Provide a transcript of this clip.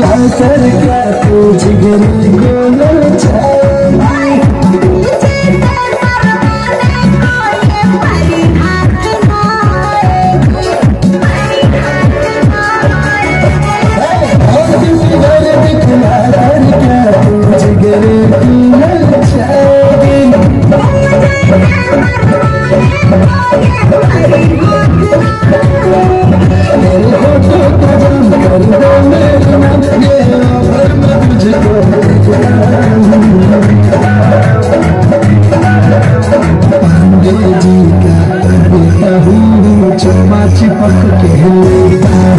दिल है सर का तू जिगर को लड़ जाए पाँच के कहने